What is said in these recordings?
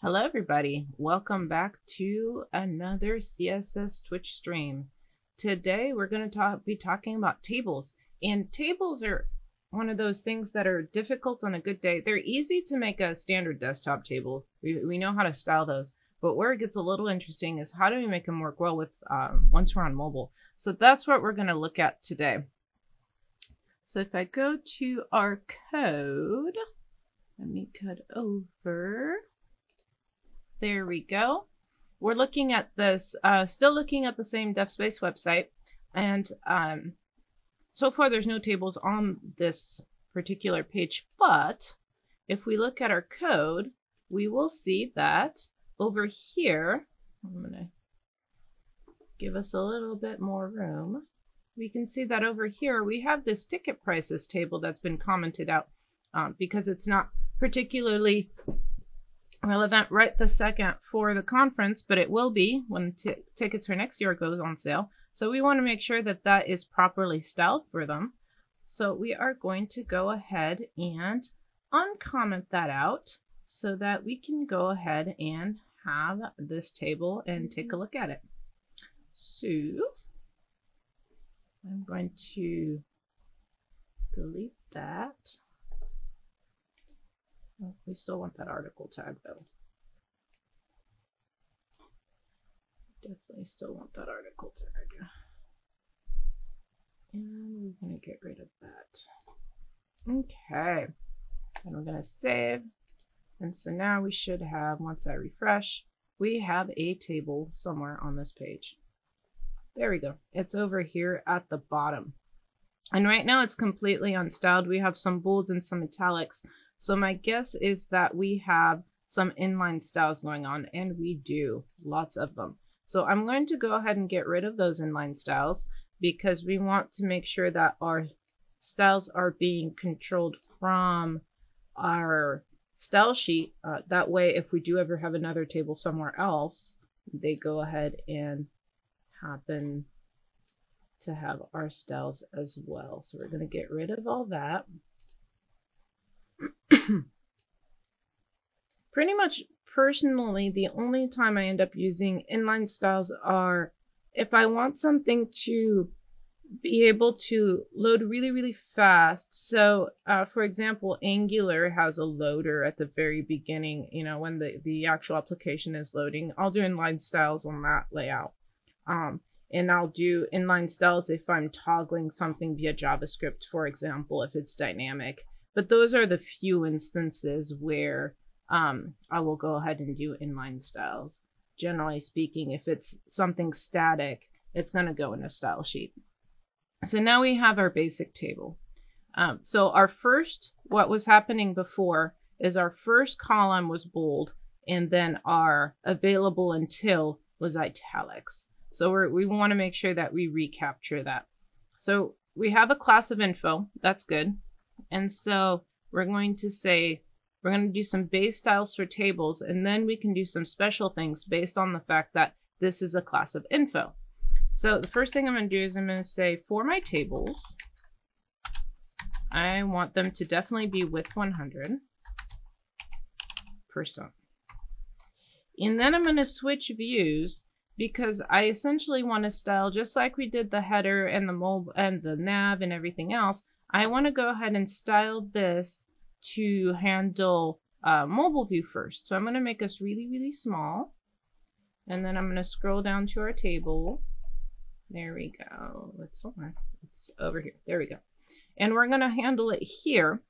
Hello everybody, welcome back to another CSS Twitch stream. Today we're going to talk, be talking about tables and tables are one of those things that are difficult on a good day. They're easy to make a standard desktop table. We, we know how to style those, but where it gets a little interesting is how do we make them work well with um, once we're on mobile. So that's what we're going to look at today. So if I go to our code, let me cut over. There we go. We're looking at this, uh, still looking at the same DevSpace website. And um, so far there's no tables on this particular page, but if we look at our code, we will see that over here, I'm going to give us a little bit more room. We can see that over here we have this ticket prices table that's been commented out um, because it's not particularly relevant right the second for the conference, but it will be when tickets for next year goes on sale. So we want to make sure that that is properly styled for them. So we are going to go ahead and uncomment that out so that we can go ahead and have this table and take a look at it. So I'm going to delete that. We still want that article tag though. Definitely still want that article tag. And we're going to get rid of that. Okay. And we're going to save. And so now we should have, once I refresh, we have a table somewhere on this page. There we go. It's over here at the bottom. And right now it's completely unstyled. We have some bolds and some italics. So my guess is that we have some inline styles going on, and we do, lots of them. So I'm going to go ahead and get rid of those inline styles because we want to make sure that our styles are being controlled from our style sheet. Uh, that way, if we do ever have another table somewhere else, they go ahead and happen to have our styles as well. So we're going to get rid of all that. Pretty much personally, the only time I end up using inline styles are if I want something to be able to load really, really fast. So, uh, for example, Angular has a loader at the very beginning, you know, when the, the actual application is loading. I'll do inline styles on that layout. Um, and I'll do inline styles if I'm toggling something via JavaScript, for example, if it's dynamic. But those are the few instances where um, I will go ahead and do inline styles. Generally speaking, if it's something static, it's going to go in a style sheet. So now we have our basic table. Um, so our first, what was happening before is our first column was bold and then our available until was italics. So we we want to make sure that we recapture that. So we have a class of info. That's good. And so we're going to say, we're going to do some base styles for tables, and then we can do some special things based on the fact that this is a class of info. So the first thing I'm going to do is I'm going to say for my tables, I want them to definitely be width 100%. And then I'm going to switch views because I essentially want to style just like we did the header and the mobile and the nav and everything else. I want to go ahead and style this to handle uh, mobile view first. So I'm going to make us really, really small. And then I'm going to scroll down to our table. There we go. Somewhere. It's over here. There we go. And we're going to handle it here.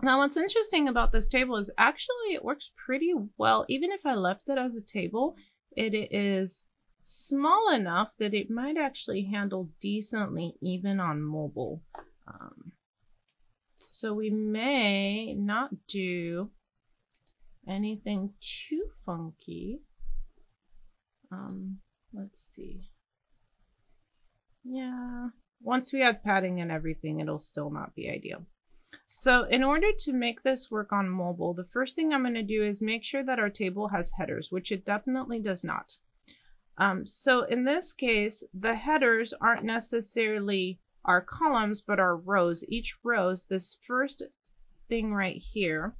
Now, what's interesting about this table is actually it works pretty well. Even if I left it as a table, it is small enough that it might actually handle decently even on mobile. Um, so we may not do anything too funky. Um, let's see. Yeah, once we add padding and everything, it'll still not be ideal. So in order to make this work on mobile, the first thing I'm going to do is make sure that our table has headers, which it definitely does not. Um, so in this case, the headers aren't necessarily our columns, but our rows. Each rows, this first thing right here,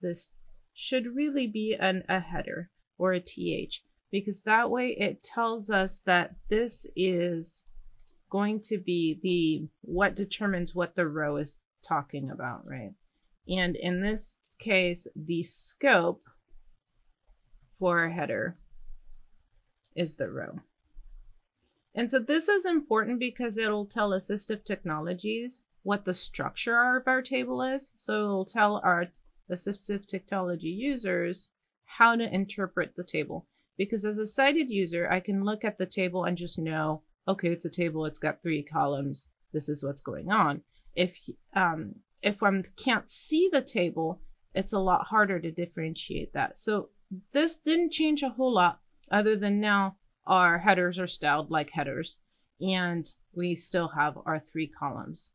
this should really be an, a header or a th because that way it tells us that this is going to be the what determines what the row is talking about, right? And in this case, the scope for a header is the row. And so this is important because it'll tell assistive technologies what the structure of our table is. So it'll tell our assistive technology users how to interpret the table. Because as a sighted user, I can look at the table and just know, okay, it's a table, it's got three columns, this is what's going on. If um, if I can't see the table, it's a lot harder to differentiate that. So this didn't change a whole lot other than now our headers are styled like headers and we still have our three columns.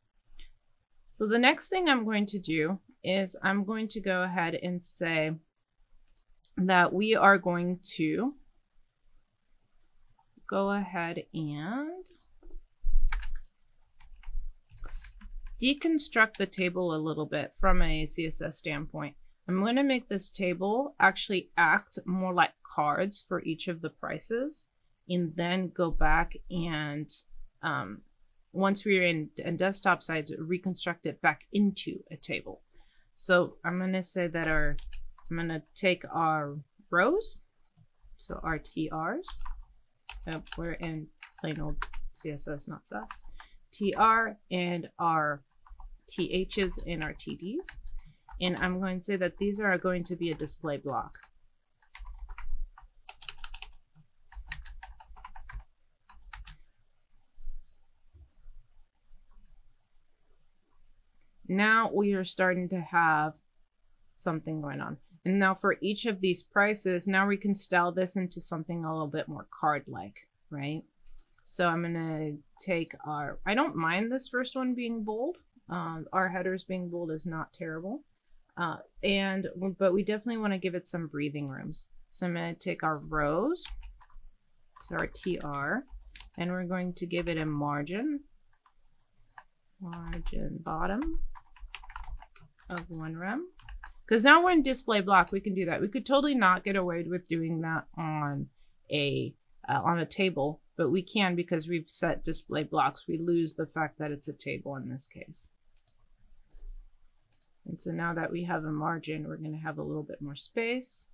So the next thing I'm going to do is I'm going to go ahead and say that we are going to go ahead and deconstruct the table a little bit from a CSS standpoint. I'm going to make this table actually act more like cards for each of the prices and then go back and um, once we're in, in desktop sides, reconstruct it back into a table. So I'm going to say that our, I'm going to take our rows, so our TRs, we're in plain old CSS, not Sass, TR, and our THs and our TDs. And I'm going to say that these are going to be a display block. Now we are starting to have something going on. And now for each of these prices, now we can style this into something a little bit more card-like, right? So I'm going to take our, I don't mind this first one being bold. Um, our headers being bold is not terrible. Uh, and, but we definitely want to give it some breathing rooms. So I'm going to take our rows, so our TR, and we're going to give it a margin, margin bottom of one rem. Because now we're in display block, we can do that. We could totally not get away with doing that on a uh, on a table, but we can because we've set display blocks. We lose the fact that it's a table in this case. And so now that we have a margin, we're going to have a little bit more space.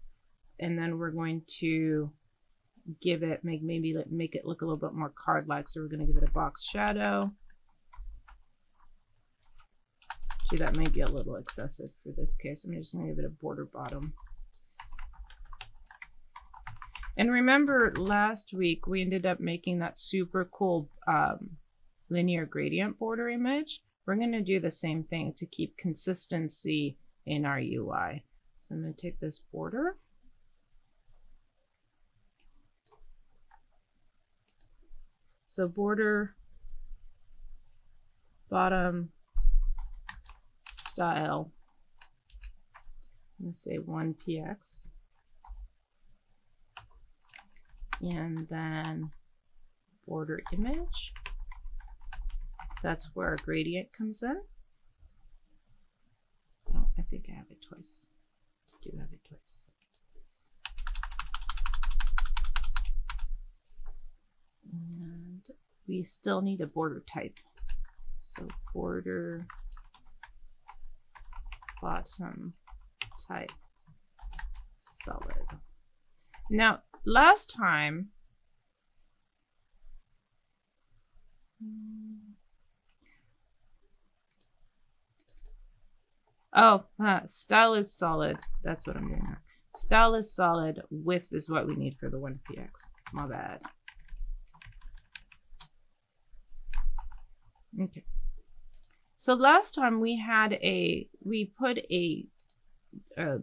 And then we're going to give it, make maybe make it look a little bit more card-like. So we're going to give it a box shadow. Actually, that might be a little excessive for this case. I'm just going to give it a border bottom. And remember last week we ended up making that super cool um, linear gradient border image. We're going to do the same thing to keep consistency in our UI. So I'm going to take this border. So border, bottom, style. To say 1px. And then border image. That's where our gradient comes in. Oh, I think I have it twice. I do have it twice. And we still need a border type. So border bottom type solid. Now, last time, Oh, uh, style is solid. That's what I'm doing now. Style is solid. Width is what we need for the 1px. My bad. Okay. So last time we had a, we put a, uh,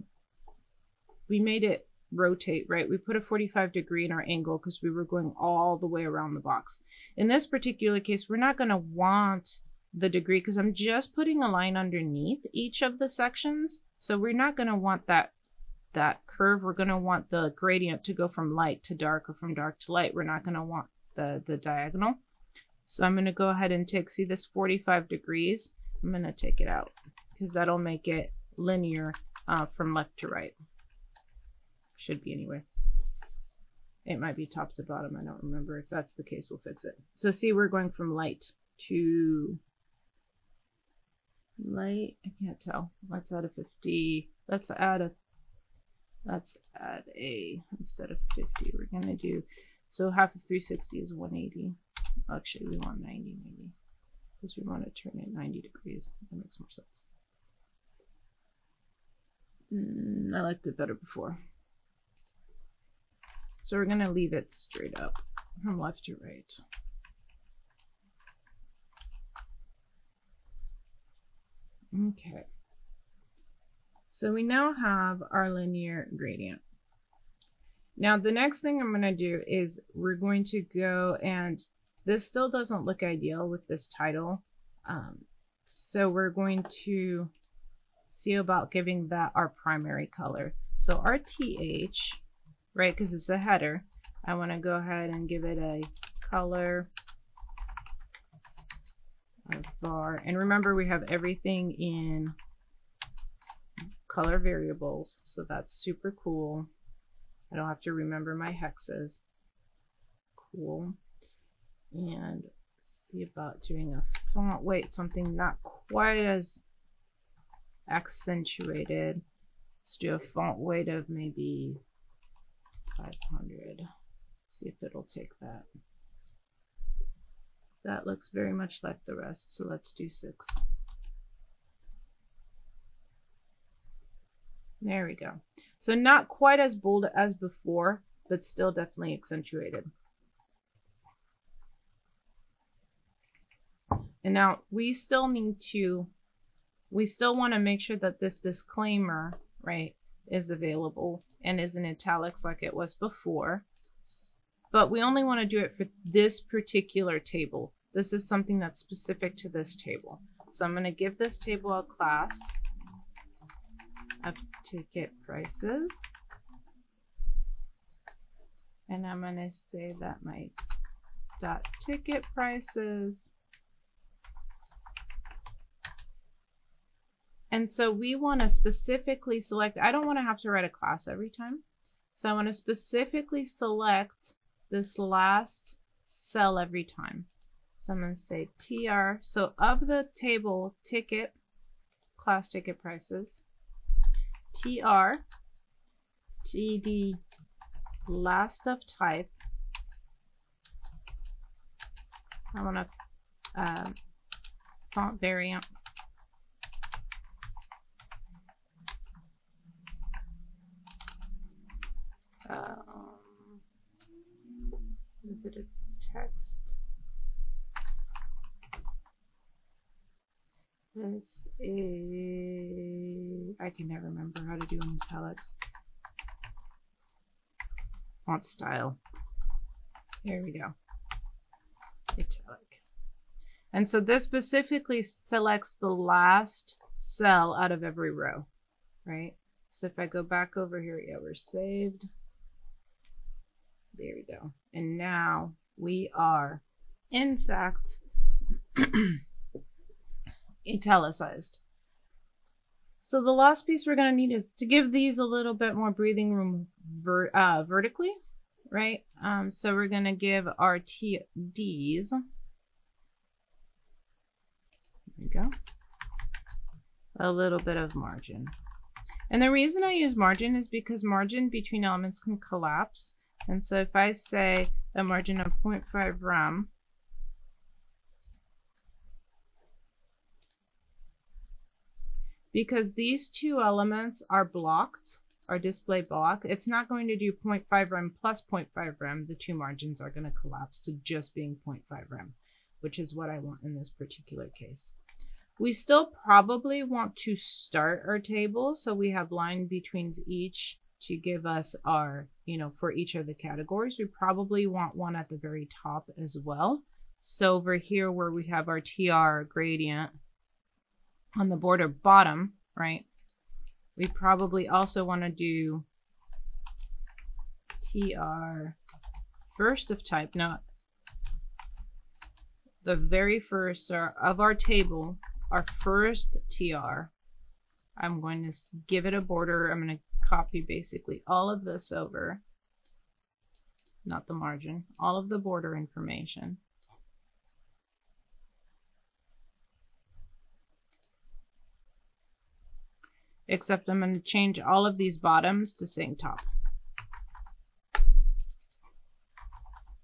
we made it rotate, right? We put a 45 degree in our angle because we were going all the way around the box. In this particular case, we're not going to want the degree because I'm just putting a line underneath each of the sections. So we're not going to want that that curve. We're going to want the gradient to go from light to dark or from dark to light. We're not going to want the, the diagonal. So I'm going to go ahead and take, see this 45 degrees? I'm going to take it out because that'll make it linear uh, from left to right. Should be anyway. It might be top to bottom. I don't remember. If that's the case, we'll fix it. So see, we're going from light to light. I can't tell. Let's add a 50. Let's add a, let's add a, instead of 50, we're going to do, so half of 360 is 180. Actually, we want 90 maybe, because we want to turn it 90 degrees. That makes more sense. Mm, I liked it better before. So we're going to leave it straight up from left to right. Okay. So we now have our linear gradient. Now the next thing I'm going to do is we're going to go and this still doesn't look ideal with this title. Um, so we're going to see about giving that our primary color. So our TH right? Because it's a header. I want to go ahead and give it a color of. And remember, we have everything in color variables, so that's super cool. I don't have to remember my hexes. Cool. And see about doing a font weight, something not quite as accentuated. Let's do a font weight of maybe 500. See if it'll take that. That looks very much like the rest, so let's do 6. There we go. So not quite as bold as before, but still definitely accentuated. And now we still need to, we still want to make sure that this disclaimer, right, is available and is in italics like it was before. But we only want to do it for this particular table. This is something that's specific to this table. So I'm going to give this table a class of ticket prices. And I'm going to say that my dot ticket prices And so we want to specifically select, I don't want to have to write a class every time. So I want to specifically select this last cell every time. So I'm going to say TR. So of the table ticket, class ticket prices, TR, TD, last of type. I want to uh, font variant um, is it a text? It's a, I can never remember how to do italics. Font style. There we go. Italic. And so this specifically selects the last cell out of every row, right? So if I go back over here, yeah, we're saved. There we go. And now we are, in fact, italicized. So the last piece we're going to need is to give these a little bit more breathing room ver uh, vertically, right? Um, so we're going to give our TDs, there we go, a little bit of margin. And the reason I use margin is because margin between elements can collapse. And so if I say a margin of 0.5 rem, because these two elements are blocked, our display block, it's not going to do 0.5 rem plus 0.5 rem. The two margins are going to collapse to just being 0.5 rem, which is what I want in this particular case. We still probably want to start our table so we have line between each to give us our, you know, for each of the categories. We probably want one at the very top as well. So over here where we have our TR gradient on the border bottom, right, we probably also want to do TR first of type. not the very first of our table, our first TR I'm going to give it a border. I'm going to copy basically all of this over, not the margin, all of the border information. Except I'm going to change all of these bottoms to same top.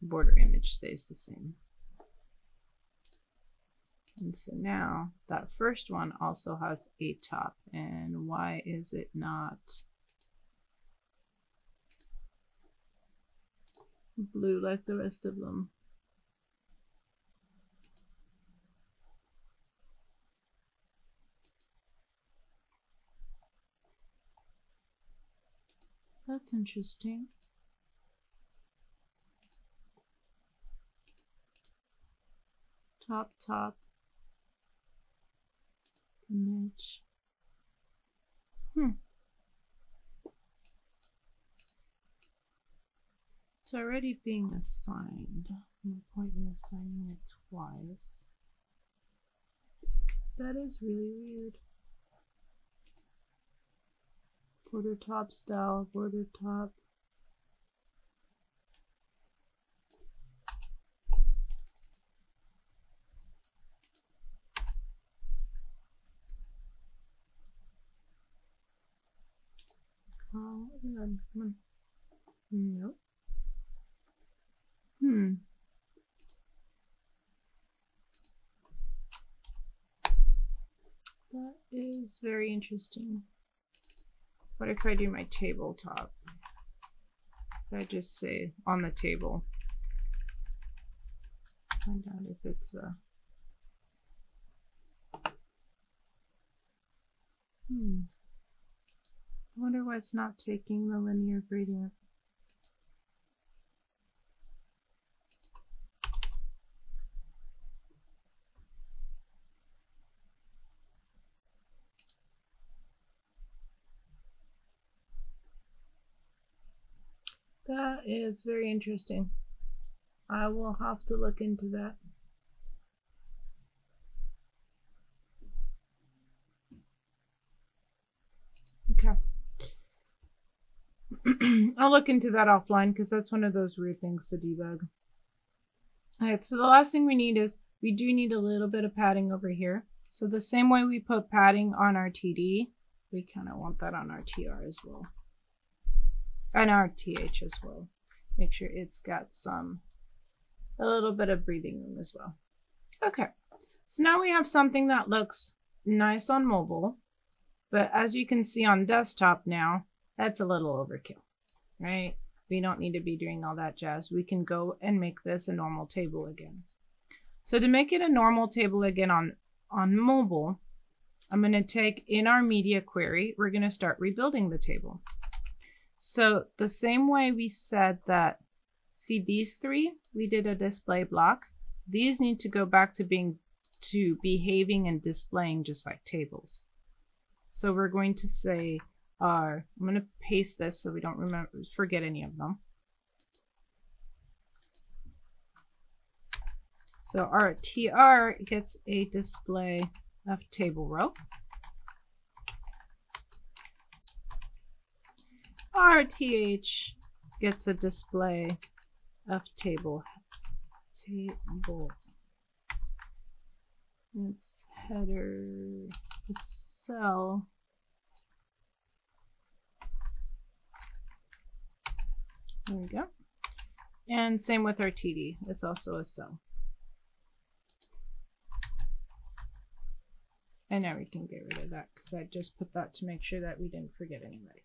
Border image stays the same. And so now that first one also has a top. And why is it not blue like the rest of them? That's interesting. Top, top, image. Hmm. It's already being assigned. No point in assigning it twice. That is really weird. Border top style, border top. Oh, God, come on. Nope. Hmm. That is very interesting. What if I do my tabletop? I just say on the table. Find out if it's a. Hmm. I wonder why it's not taking the linear gradient. That is very interesting. I will have to look into that. Okay. I'll look into that offline because that's one of those weird things to debug. Alright, so the last thing we need is we do need a little bit of padding over here. So the same way we put padding on our TD, we kind of want that on our TR as well and our TH as well. Make sure it's got some, a little bit of breathing room as well. Okay, so now we have something that looks nice on mobile, but as you can see on desktop now, that's a little overkill, right? We don't need to be doing all that jazz. We can go and make this a normal table again. So to make it a normal table again on, on mobile, I'm going to take in our media query, we're going to start rebuilding the table. So the same way we said that, see these three, we did a display block. These need to go back to being, to behaving and displaying just like tables. So we're going to say, uh, I'm going to paste this so we don't remember, forget any of them. So our TR gets a display of table row. RTH gets a display of table. Table. Its header. Its cell. There we go. And same with our TD it's also a cell. And now we can get rid of that because I just put that to make sure that we didn't forget anybody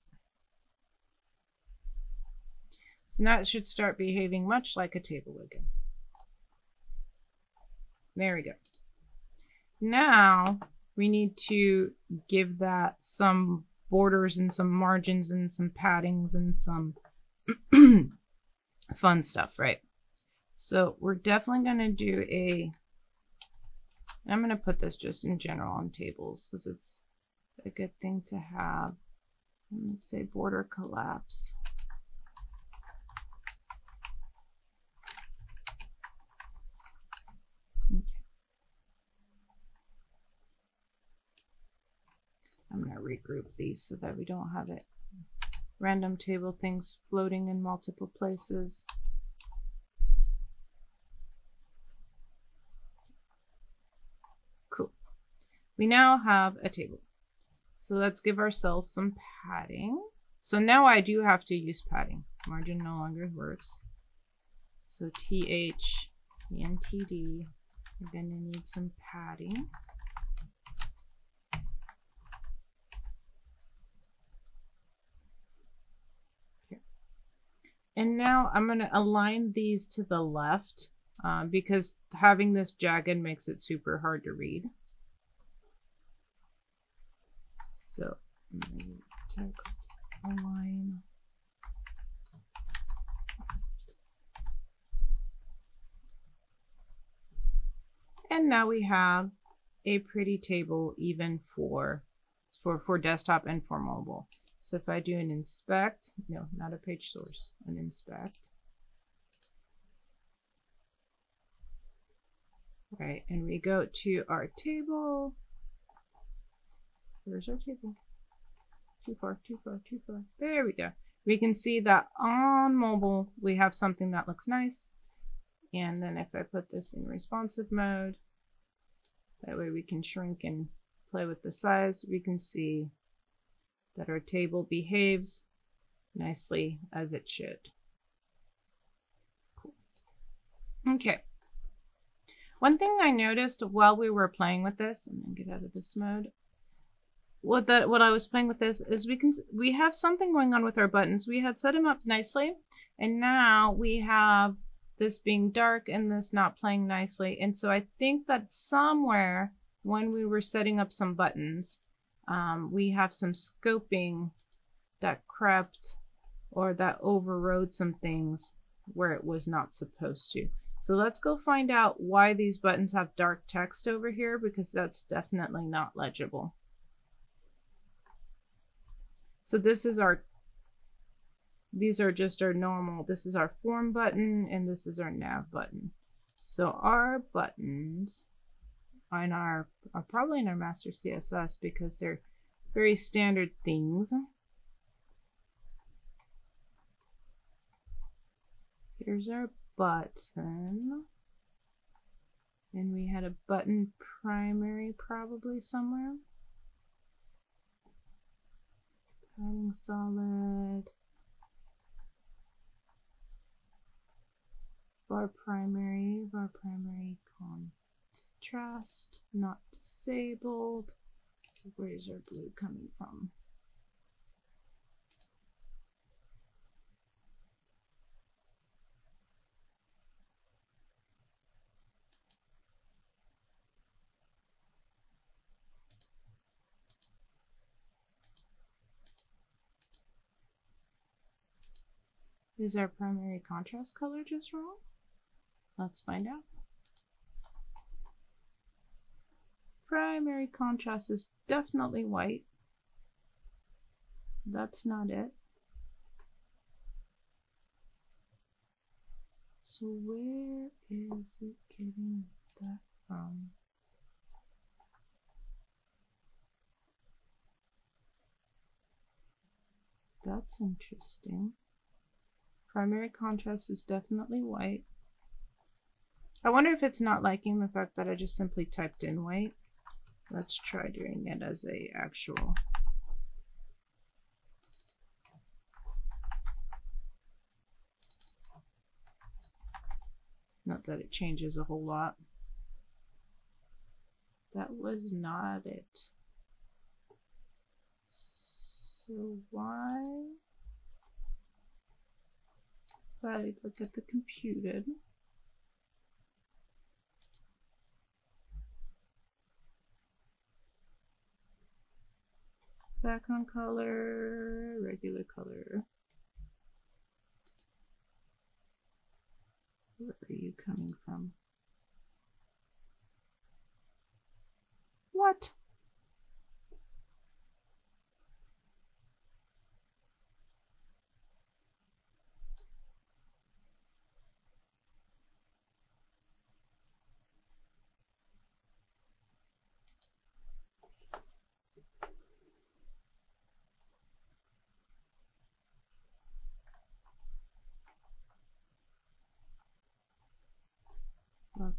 so now it should start behaving much like a table again. There we go. Now we need to give that some borders and some margins and some paddings and some fun stuff, right? So we're definitely going to do a, I'm going to put this just in general on tables because it's a good thing to have. Let me say border collapse. I'm going to regroup these so that we don't have it random table things floating in multiple places. Cool. We now have a table. So let's give ourselves some padding. So now I do have to use padding. Margin no longer works. So TH, NTD, we're going to need some padding. And now I'm going to align these to the left uh, because having this jagged makes it super hard to read. So text align. And now we have a pretty table even for, for, for desktop and for mobile. So if I do an inspect, no, not a page source, an inspect. Right, and we go to our table. Where's our table? Too far, too far, too far. There we go. We can see that on mobile, we have something that looks nice. And then if I put this in responsive mode, that way we can shrink and play with the size, we can see that our table behaves nicely as it should. Okay. One thing I noticed while we were playing with this, I'm gonna get out of this mode. What that what I was playing with this is we can we have something going on with our buttons. We had set them up nicely, and now we have this being dark and this not playing nicely. And so I think that somewhere when we were setting up some buttons, um, we have some scoping that crept or that overrode some things where it was not supposed to. So let's go find out why these buttons have dark text over here because that's definitely not legible. So this is our, these are just our normal, this is our form button and this is our nav button. So our buttons on our are probably in our master CSS because they're very standard things. Here's our button. And we had a button primary probably somewhere. Padding solid. Bar primary, bar primary contrast, not disabled. Where's our blue coming from? Is our primary contrast color just wrong? Let's find out. Primary contrast is definitely white. That's not it. So where is it getting that from? That's interesting. Primary contrast is definitely white. I wonder if it's not liking the fact that I just simply typed in white. Let's try doing it as a actual. Not that it changes a whole lot. That was not it. So why? If I look at the computed. Background color, regular color. Where are you coming from? What?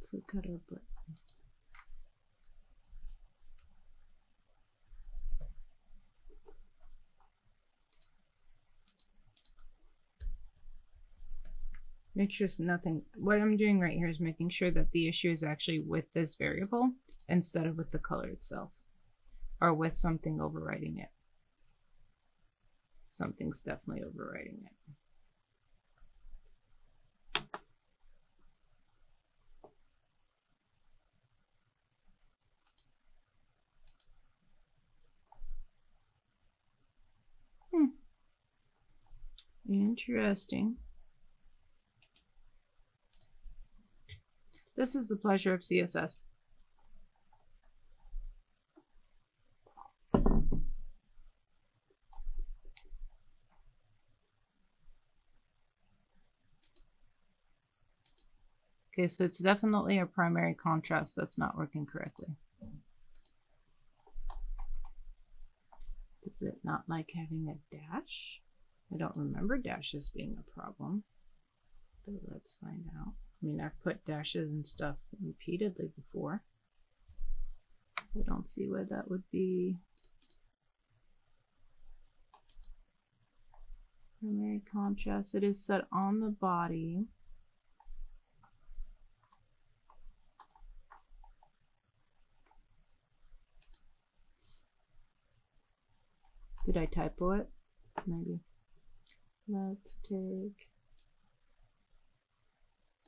Let's look our button. Make sure it's nothing, what I'm doing right here is making sure that the issue is actually with this variable instead of with the color itself or with something overriding it. Something's definitely overriding it. Hmm. Interesting. This is the pleasure of CSS. Okay, so it's definitely a primary contrast that's not working correctly. Does it not like having a dash? I don't remember dashes being a problem, but let's find out. I mean, I've put dashes and stuff repeatedly before. I don't see why that would be primary contrast. It is set on the body. Did I typo it? Maybe. Let's take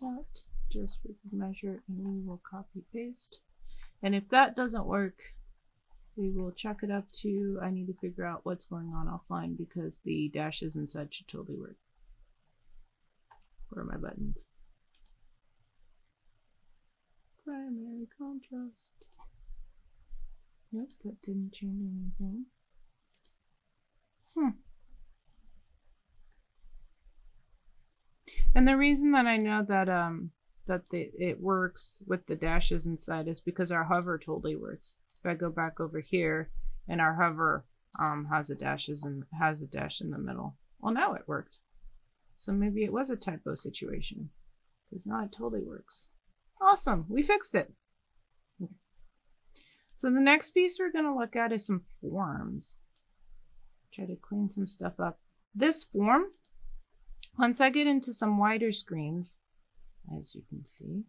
that just measure and we will copy paste. And if that doesn't work, we will check it up to, I need to figure out what's going on offline because the dashes inside should totally work. Where are my buttons? Primary contrast. Nope, that didn't change anything. Hmm. And the reason that I know that um that the, it works with the dashes inside is because our hover totally works. If I go back over here and our hover um, has a dashes and has a dash in the middle. Well, now it worked. So maybe it was a typo situation because now it totally works. Awesome, we fixed it. So the next piece we're going to look at is some forms. Try to clean some stuff up. This form once I get into some wider screens, as you can see,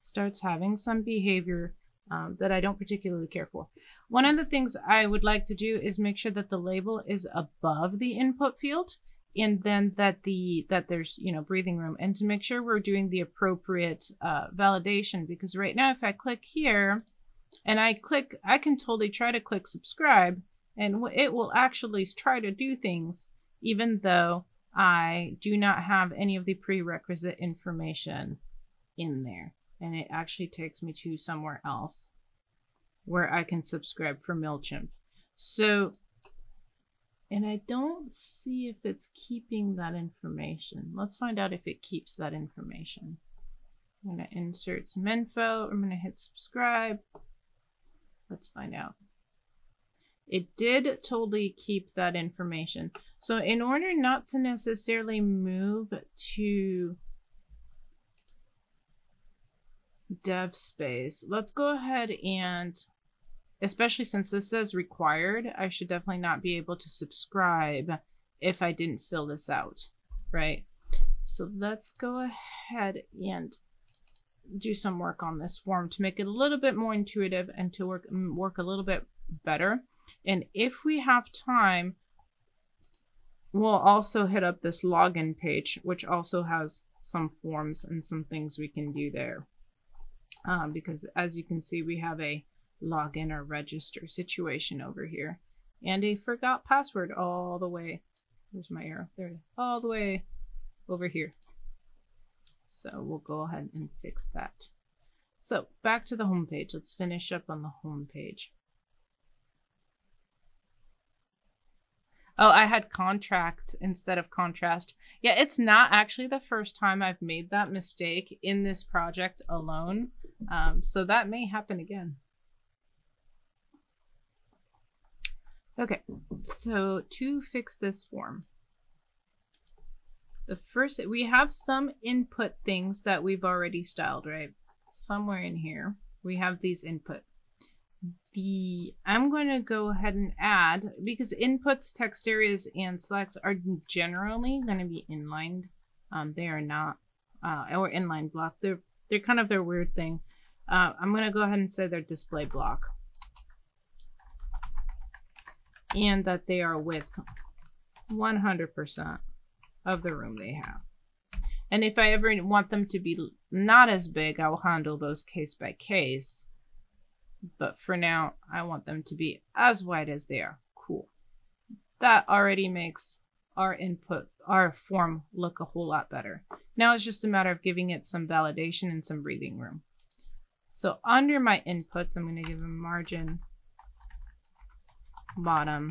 starts having some behavior um, that I don't particularly care for. One of the things I would like to do is make sure that the label is above the input field and then that the that there's you know breathing room and to make sure we're doing the appropriate uh, validation because right now if I click here and I click I can totally try to click subscribe and it will actually try to do things even though I do not have any of the prerequisite information in there. And it actually takes me to somewhere else where I can subscribe for MailChimp. So, and I don't see if it's keeping that information. Let's find out if it keeps that information. I'm going to insert some info. I'm going to hit subscribe. Let's find out. It did totally keep that information. So in order not to necessarily move to DevSpace, let's go ahead and, especially since this says required, I should definitely not be able to subscribe if I didn't fill this out, right? So let's go ahead and do some work on this form to make it a little bit more intuitive and to work, work a little bit better. And if we have time, We'll also hit up this login page, which also has some forms and some things we can do there. Um, because as you can see, we have a login or register situation over here and a forgot password all the way. There's my arrow there, all the way over here. So we'll go ahead and fix that. So back to the home page. Let's finish up on the home page. Oh, I had contract instead of contrast. Yeah, it's not actually the first time I've made that mistake in this project alone. Um, so that may happen again. Okay, so to fix this form, the first, we have some input things that we've already styled, right? somewhere in here, we have these input. The I'm going to go ahead and add because inputs, text areas, and selects are generally going to be inlined. Um, they are not, uh, or inline block. They're they're kind of their weird thing. Uh, I'm going to go ahead and say they're display block. And that they are width 100% of the room they have. And if I ever want them to be not as big, I will handle those case by case. But for now, I want them to be as wide as they are. Cool. That already makes our input, our form look a whole lot better. Now it's just a matter of giving it some validation and some breathing room. So under my inputs, I'm going to give a margin bottom.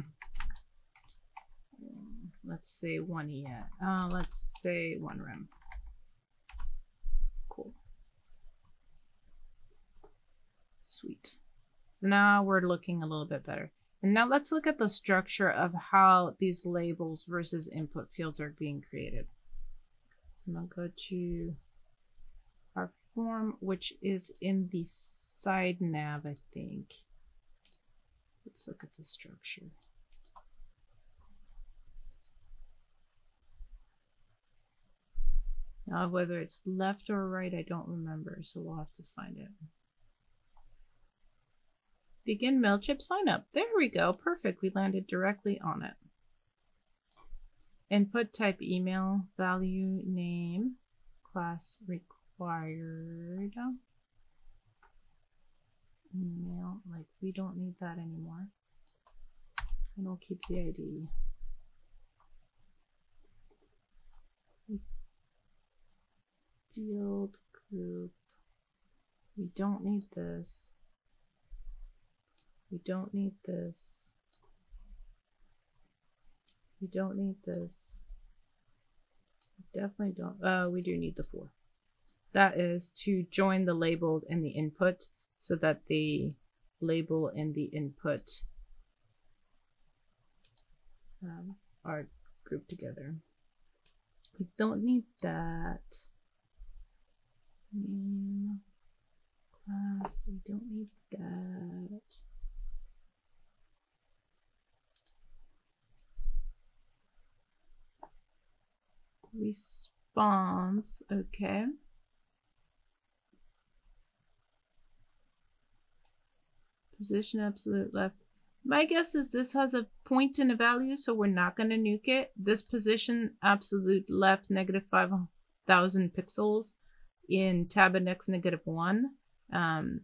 Let's say one yet. Uh, let's say one rem. Cool. Sweet. So now we're looking a little bit better. And now let's look at the structure of how these labels versus input fields are being created. So I'm going to go to our form, which is in the side nav, I think. Let's look at the structure. Now, whether it's left or right, I don't remember, so we'll have to find it. Begin MailChimp sign-up. There we go. Perfect. We landed directly on it. Input type email, value, name, class required. Email, like we don't need that anymore. And we'll keep the ID. Field group. We don't need this. We don't need this. We don't need this. We definitely don't. Uh, we do need the four. That is to join the labeled and the input so that the label and the input um, are grouped together. We don't need that. Name class, we don't need that. Response. Okay. Position absolute left. My guess is this has a point and a value, so we're not going to nuke it. This position absolute left negative 5,000 pixels in tab index negative 1 um,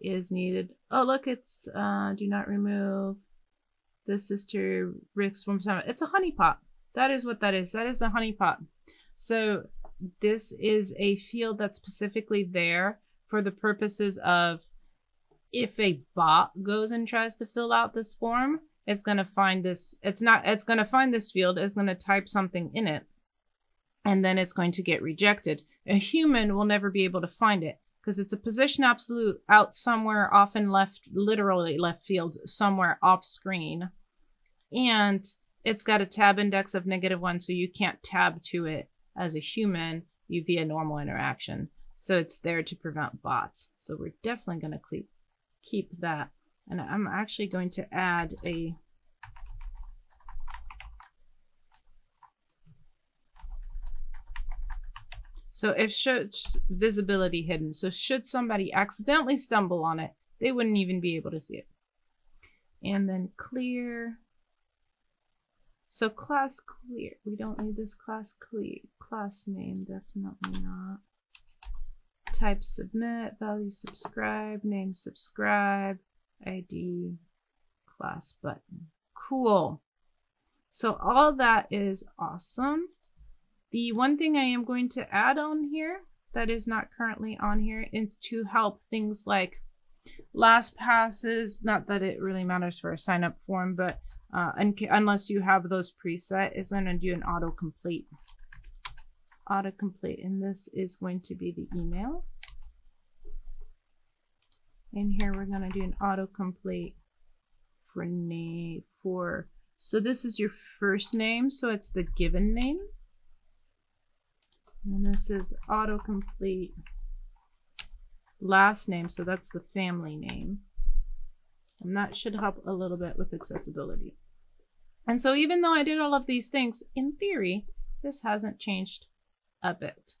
is needed. Oh, look, it's uh, do not remove. This is to Rick's from It's a honeypot. That is what that is. That is the honeypot. So this is a field that's specifically there for the purposes of if a bot goes and tries to fill out this form, it's going to find this. It's not, it's going to find this field. It's going to type something in it and then it's going to get rejected. A human will never be able to find it because it's a position absolute out somewhere, often left, literally left field, somewhere off screen. And it's got a tab index of negative one, so you can't tab to it as a human you via normal interaction. So it's there to prevent bots. So we're definitely going to keep that. And I'm actually going to add a So if should visibility hidden, so should somebody accidentally stumble on it, they wouldn't even be able to see it. And then clear so class clear. We don't need this class clear. Class name, definitely not. Type submit, value subscribe, name subscribe, ID, class button. Cool. So all that is awesome. The one thing I am going to add on here that is not currently on here is to help things like last passes, not that it really matters for a sign up form, but uh, unless you have those preset, it's going to do an autocomplete. Autocomplete, and this is going to be the email. And here we're going to do an autocomplete for name for so this is your first name, so it's the given name. And this is autocomplete last name, so that's the family name. And that should help a little bit with accessibility. And so even though I did all of these things, in theory, this hasn't changed a bit.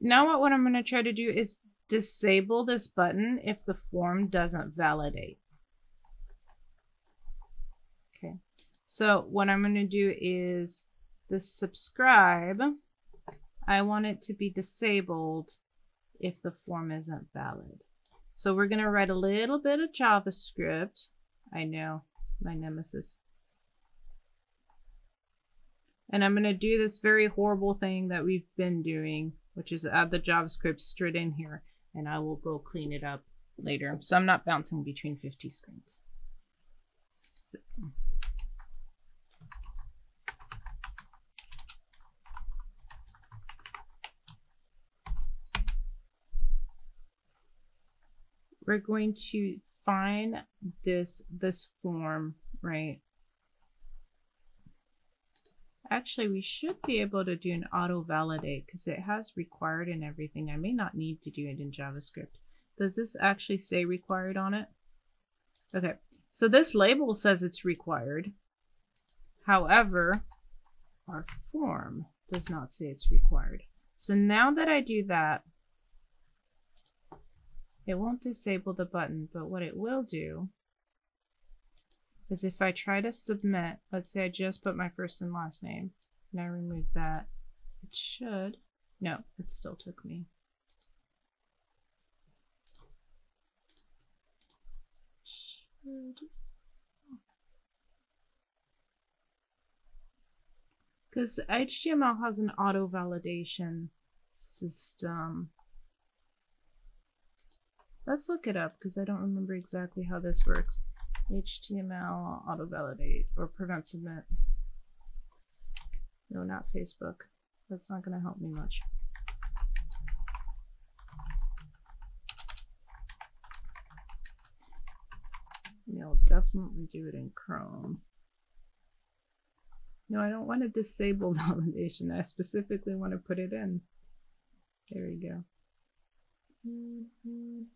Now what, what I'm going to try to do is disable this button if the form doesn't validate. Okay, so what I'm going to do is the subscribe, I want it to be disabled if the form isn't valid. So we're going to write a little bit of JavaScript. I know, my nemesis. And I'm going to do this very horrible thing that we've been doing, which is add the JavaScript straight in here. And I will go clean it up later. So I'm not bouncing between 50 screens. So. We're going to find this this form right? Actually we should be able to do an auto validate because it has required and everything. I may not need to do it in JavaScript. Does this actually say required on it? Okay so this label says it's required. However our form does not say it's required. So now that I do that it won't disable the button, but what it will do is if I try to submit, let's say I just put my first and last name, and I remove that, it should, no, it still took me. Because HTML has an auto validation system. Let's look it up because I don't remember exactly how this works. HTML auto validate or prevent submit. No, not Facebook. That's not going to help me much. You'll definitely do it in Chrome. No, I don't want to disable validation. I specifically want to put it in. There we go. Mm -hmm.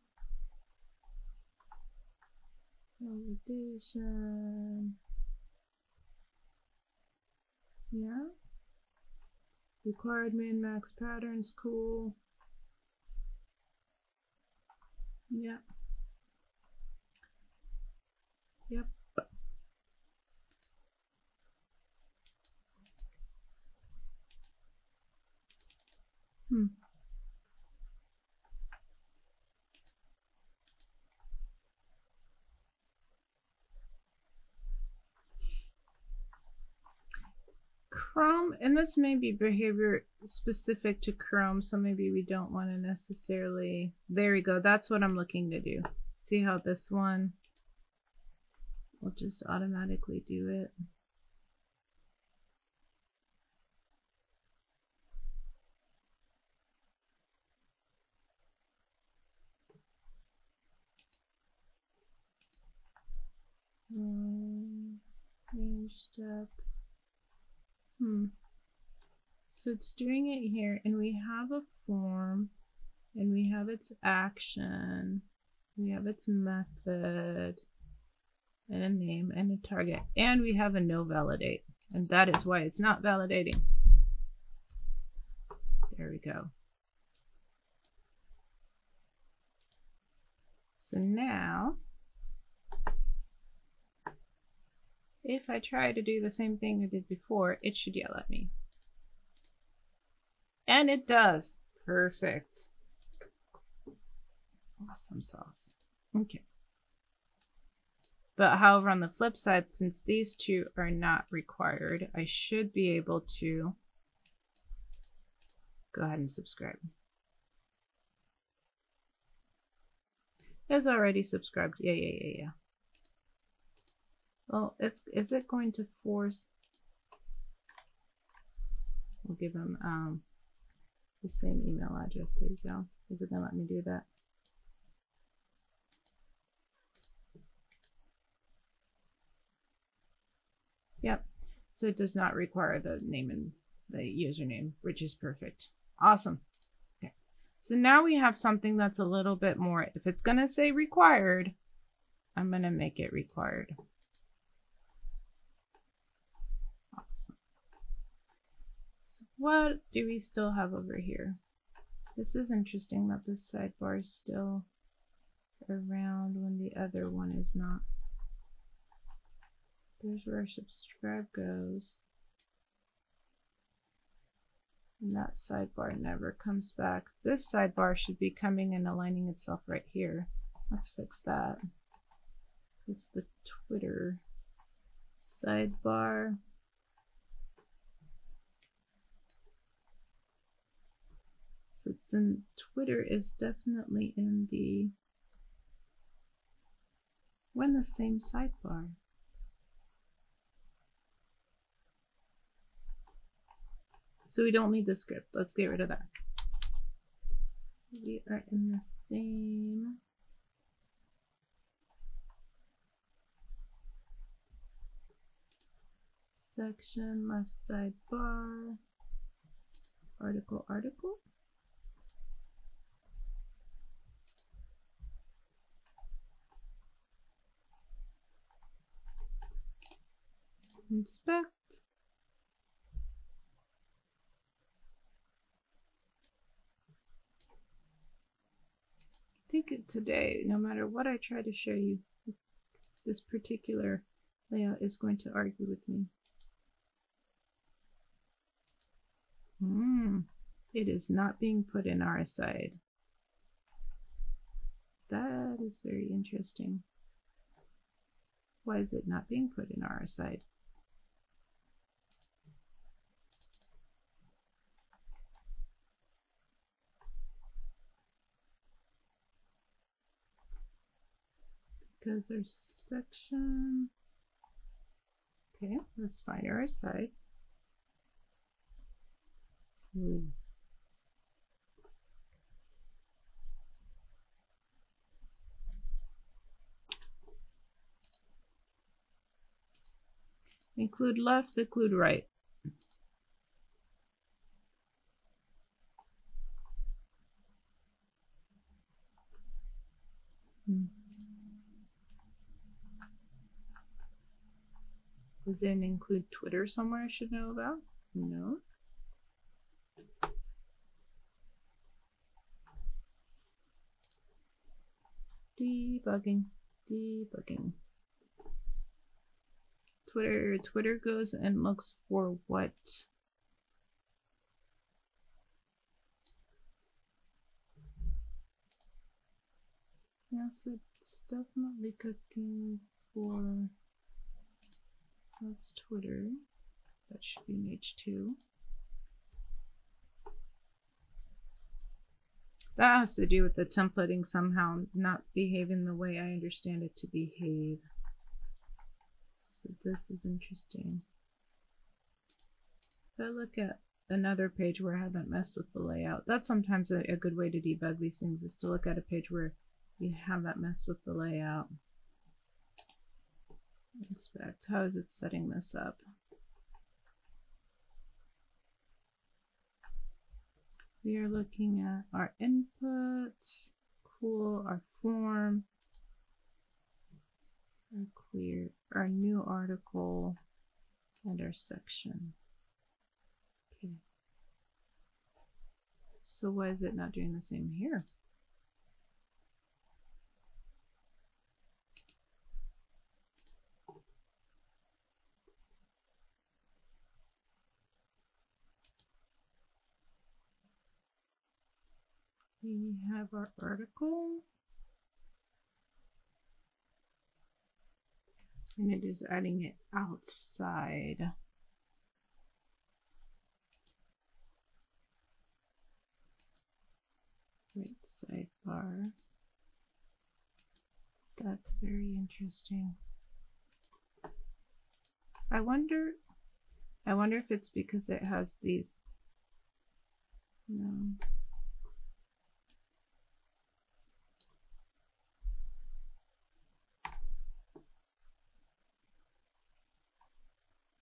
Validation. Yeah. Required min max patterns, cool. Yep. Yep. Hmm. Chrome, and this may be behavior specific to Chrome, so maybe we don't want to necessarily, there we go, that's what I'm looking to do. See how this one will just automatically do it. Um, step. Hmm. So it's doing it here, and we have a form, and we have its action, we have its method, and a name, and a target, and we have a no validate, and that is why it's not validating. There we go. So now, If I try to do the same thing I did before, it should yell at me. And it does. Perfect. Awesome sauce. Okay. But however, on the flip side, since these two are not required, I should be able to go ahead and subscribe. Is already subscribed. Yeah, yeah, yeah, yeah. Well, it's is it going to force? We'll give him um, the same email address. There you go. Is it gonna let me do that? Yep. So it does not require the name and the username, which is perfect. Awesome. Okay. So now we have something that's a little bit more, if it's going to say required, I'm going to make it required. Awesome. So what do we still have over here? This is interesting that this sidebar is still around when the other one is not. There's where subscribe goes. And that sidebar never comes back. This sidebar should be coming and aligning itself right here. Let's fix that. It's the Twitter sidebar. So it's in Twitter is definitely in the when the same sidebar. So we don't need the script. Let's get rid of that. We are in the same section, left sidebar, article, article. Inspect. I think today, no matter what I try to show you, this particular layout is going to argue with me. Mm, it is not being put in our side. That is very interesting. Why is it not being put in our side? There's section. Okay, let's find our site. Ooh. Include left, include right. Does it include Twitter somewhere I should know about? No. Debugging, debugging. Twitter, Twitter goes and looks for what? Yes, it's definitely cooking for that's Twitter. That should be in H2. That has to do with the templating somehow not behaving the way I understand it to behave. So this is interesting. If I look at another page where I haven't messed with the layout, that's sometimes a, a good way to debug these things is to look at a page where you haven't messed with the layout. Inspect. How is it setting this up? We are looking at our inputs, cool, our form, our clear, our new article, and our section. Okay. So why is it not doing the same here? We have our article. And it is adding it outside. Right sidebar. That's very interesting. I wonder I wonder if it's because it has these no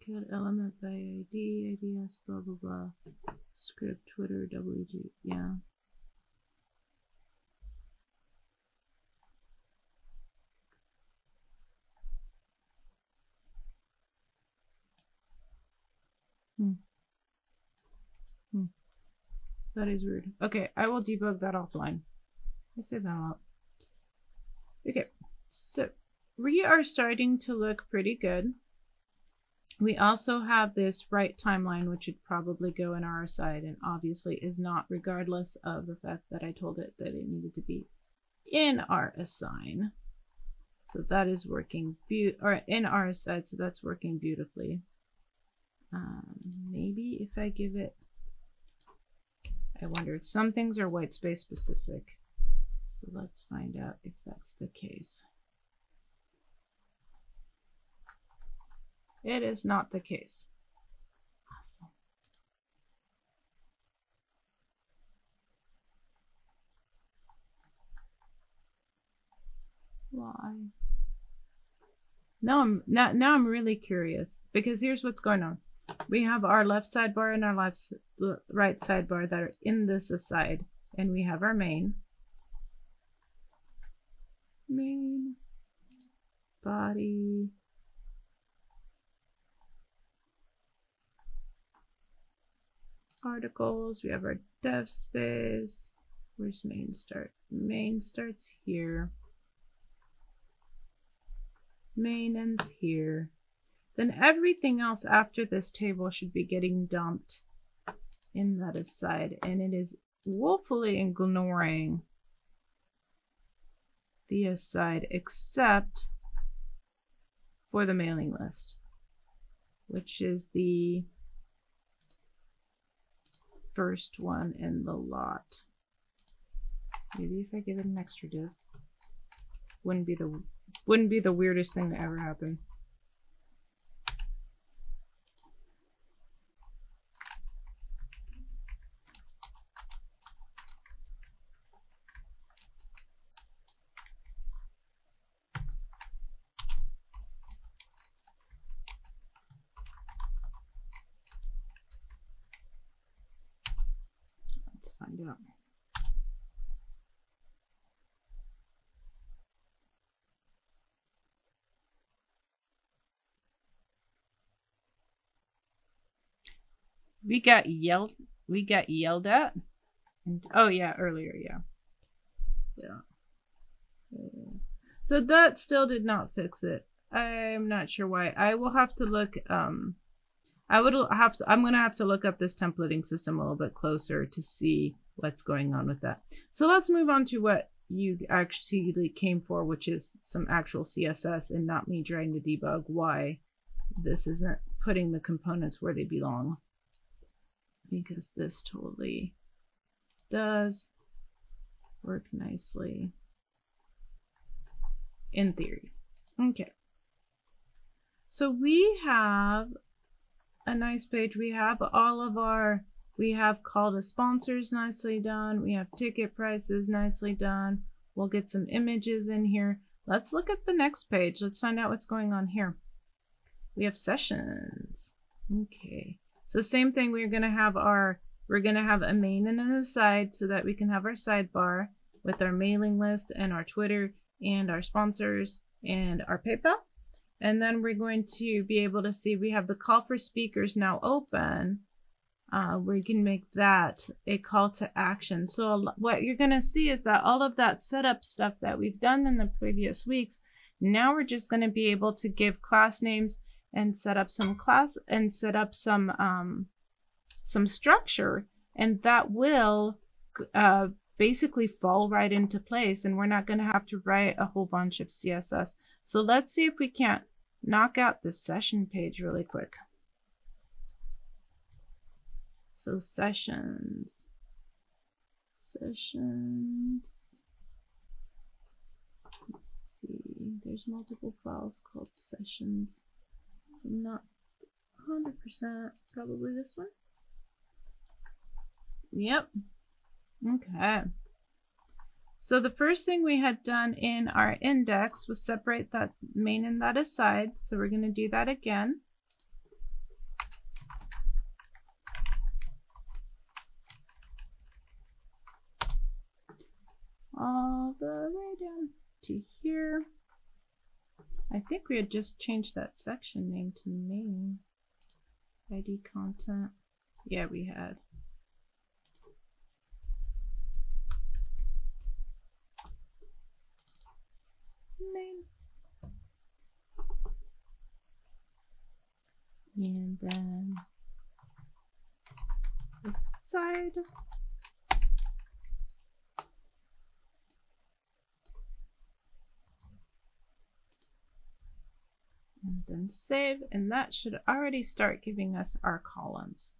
getElementById, IDS, blah blah blah. Script, Twitter, WG, yeah. Hmm. Hmm. That is weird. Okay, I will debug that offline. I say that out. Okay, so we are starting to look pretty good. We also have this right timeline, which should probably go in our side and obviously is not, regardless of the fact that I told it that it needed to be in our assign. So that is working, or in our side, so that's working beautifully. Um, maybe if I give it, I wonder, some things are white space specific. So let's find out if that's the case. It is not the case. Awesome. Why? Now I'm now, now I'm really curious because here's what's going on. We have our left sidebar and our left right sidebar that are in this aside, and we have our main. Main body articles. We have our DevSpace. Where's main start? Main starts here. Main ends here. Then everything else after this table should be getting dumped in that aside. And it is woefully ignoring the aside except for the mailing list, which is the first one in the lot. Maybe if I give it an extra div, wouldn't be the wouldn't be the weirdest thing to ever happen. find out. We got yelled we got yelled at. And, oh yeah, earlier, yeah. Yeah. So that still did not fix it. I'm not sure why. I will have to look um I would have to, I'm going to have to look up this templating system a little bit closer to see what's going on with that. So let's move on to what you actually came for, which is some actual CSS and not me trying to debug why this isn't putting the components where they belong. Because this totally does work nicely in theory. Okay. So we have a nice page. We have all of our, we have call to sponsors nicely done. We have ticket prices nicely done. We'll get some images in here. Let's look at the next page. Let's find out what's going on here. We have sessions. Okay. So same thing, we're going to have our, we're going to have a main and an aside so that we can have our sidebar with our mailing list and our Twitter and our sponsors and our PayPal. And then we're going to be able to see we have the call for speakers now open. Uh, we can make that a call to action. So what you're going to see is that all of that setup stuff that we've done in the previous weeks, now we're just going to be able to give class names and set up some class and set up some um, some structure, and that will uh, basically fall right into place, and we're not going to have to write a whole bunch of CSS. So let's see if we can't knock out the session page really quick. So sessions, sessions, let's see, there's multiple files called sessions. So not 100% probably this one. Yep. Okay. So the first thing we had done in our index was separate that main and that aside. So we're going to do that again. All the way down to here. I think we had just changed that section name to main. ID content. Yeah, we had. Main. And then the side. And then save, and that should already start giving us our columns.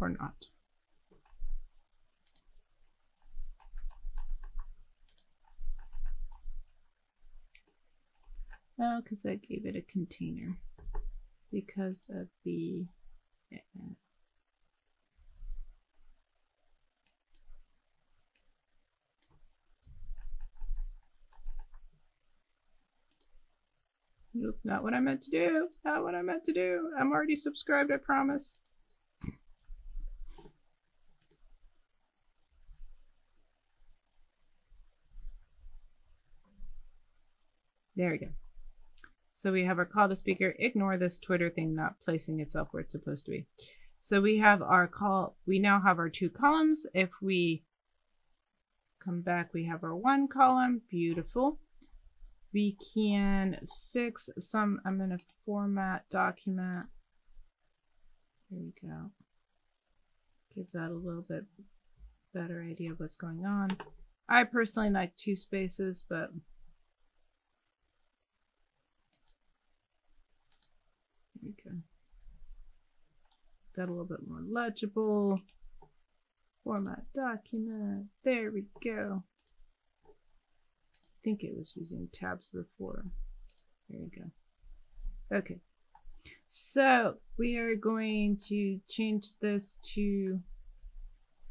Or not. Oh, because I gave it a container because of the Nope, not what I meant to do. Not what I meant to do. I'm already subscribed, I promise. There we go. So we have our call to speaker. Ignore this Twitter thing not placing itself where it's supposed to be. So we have our call. We now have our two columns. If we come back, we have our one column. Beautiful we can fix some, I'm going to format document. There we go. Give that a little bit better idea of what's going on. I personally like two spaces, but we go. That a little bit more legible. Format document. There we go think it was using tabs before. There we go. Okay. So we are going to change this to,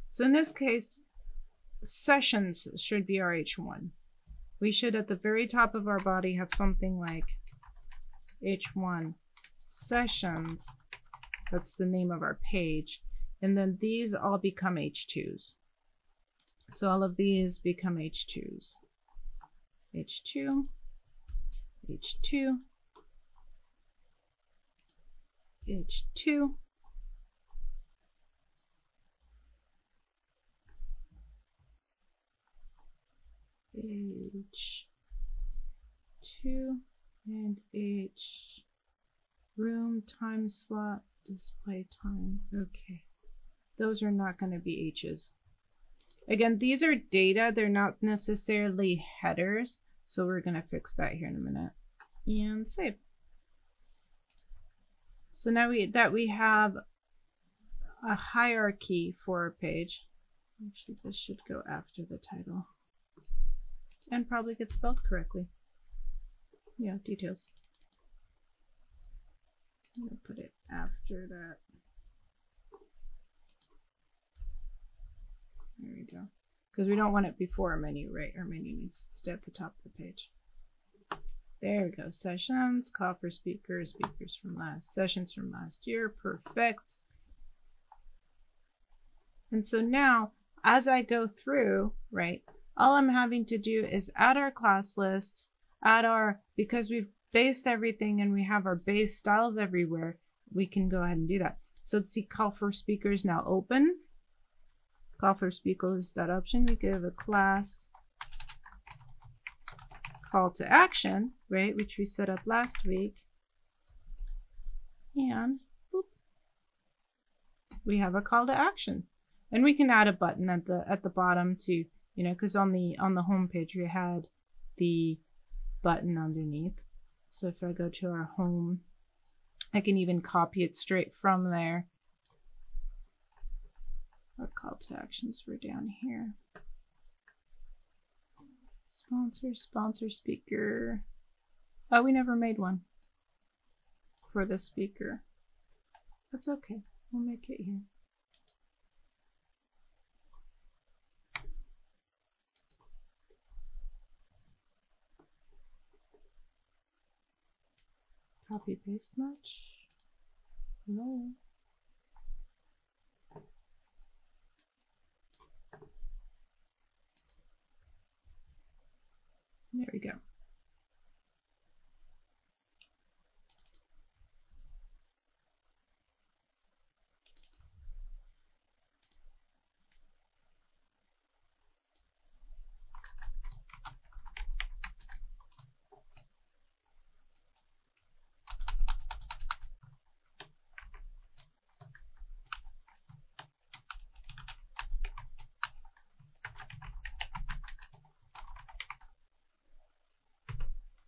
so in this case, sessions should be our H1. We should at the very top of our body have something like H1 sessions. That's the name of our page. And then these all become H2s. So all of these become H2s. H2, H2, H2, H2 and H room time slot display time. Okay. Those are not going to be H's. Again, these are data. They're not necessarily headers. So we're going to fix that here in a minute. And save. So now we, that we have a hierarchy for our page. Actually, this should go after the title. And probably get spelled correctly. Yeah, details. I'm going to put it after that. There we go. Because we don't want it before our menu, right? Our menu needs to stay at the top of the page. There we go. Sessions, call for speakers, speakers from last, sessions from last year. Perfect. And so now, as I go through, right, all I'm having to do is add our class lists, add our, because we've based everything and we have our base styles everywhere, we can go ahead and do that. So let's see, call for speakers now open call speakers that option. We give a class call to action, right, which we set up last week. And we have a call to action. And we can add a button at the at the bottom to, you know, because on the on the home page we had the button underneath. So if I go to our home, I can even copy it straight from there our call to actions were down here. Sponsor, sponsor, speaker. Oh, we never made one for the speaker. That's okay. We'll make it here. Copy paste much? No. There we go.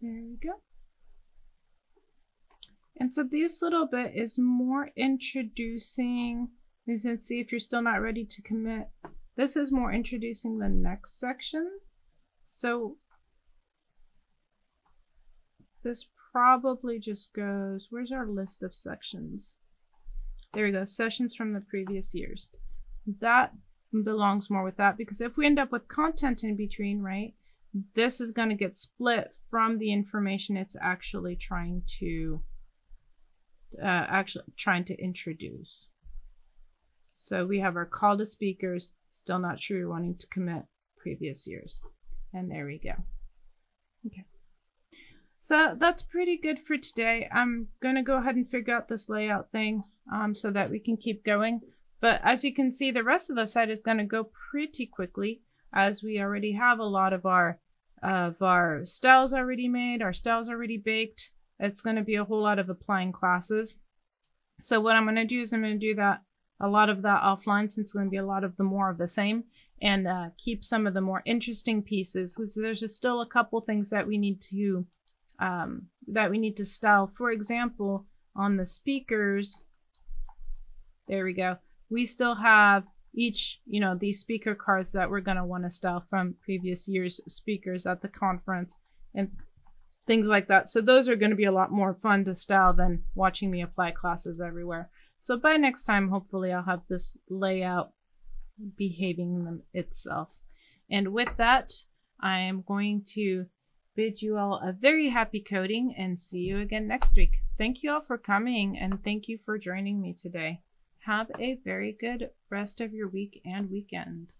There we go. And so this little bit is more introducing, you can see if you're still not ready to commit, this is more introducing the next section. So this probably just goes, where's our list of sections? There we go, sessions from the previous years. That belongs more with that because if we end up with content in between, right, this is going to get split from the information it's actually trying to uh, actually trying to introduce. So we have our call to speakers, still not sure you're wanting to commit previous years. And there we go. Okay. So that's pretty good for today. I'm going to go ahead and figure out this layout thing um, so that we can keep going. But as you can see, the rest of the site is going to go pretty quickly as we already have a lot of our of our styles already made, our styles already baked. It's going to be a whole lot of applying classes. So what I'm going to do is I'm going to do that a lot of that offline since it's going to be a lot of the more of the same and uh, keep some of the more interesting pieces because there's just still a couple things that we need to um, that we need to style. For example, on the speakers, there we go. We still have each, you know, these speaker cards that we're going to want to style from previous year's speakers at the conference and things like that. So those are going to be a lot more fun to style than watching me apply classes everywhere. So by next time, hopefully I'll have this layout behaving itself. And with that, I am going to bid you all a very happy coding and see you again next week. Thank you all for coming and thank you for joining me today. Have a very good rest of your week and weekend.